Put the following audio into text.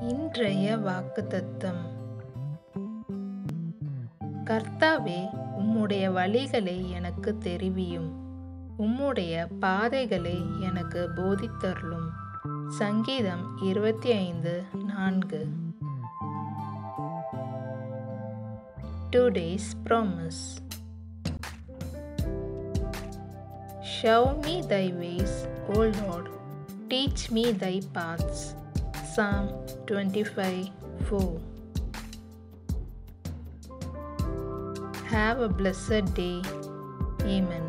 இன்றைய வாக்குத்தத்தம். கர்த்தாவே உம்முடைய வழிகளை எனக்கு தெரிவியும். உம்முடைய பாதைகளை எனக்கு போதித்தருளும். சங்கீதம் இருபத்தி ஐந்து நான்கு. Today's promise show me thy ways O Lord. Teach me thy paths psalm 25 4. Have a blessed day. Amen.